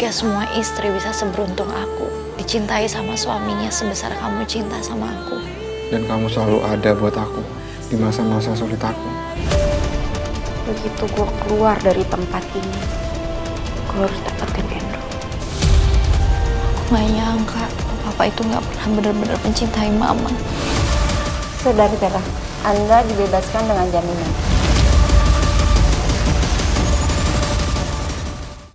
Gak semua istri bisa seberuntung aku. Dicintai sama suaminya sebesar kamu cinta sama aku. Dan kamu selalu ada buat aku di masa-masa sulit aku. Begitu gue keluar dari tempat ini, gue harus dapatkan Andrew. Aku gak nyangka papa itu gak pernah benar-benar mencintai mama. Saudari Vera, Anda dibebaskan dengan jaminan.